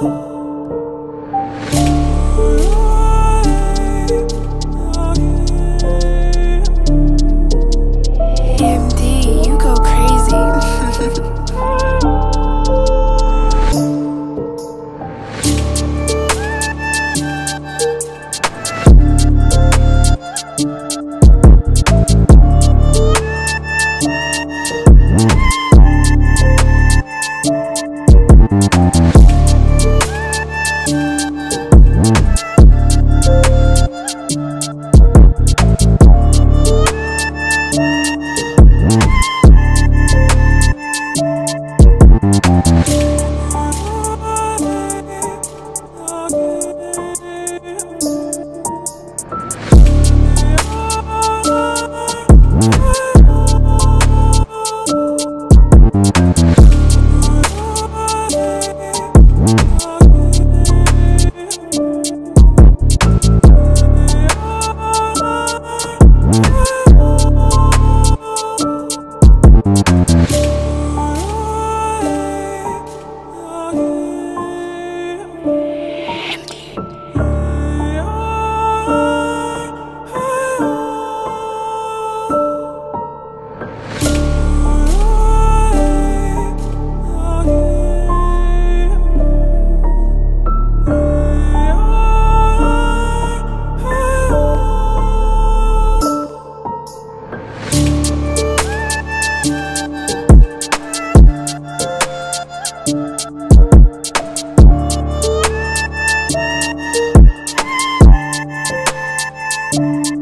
Oh. Música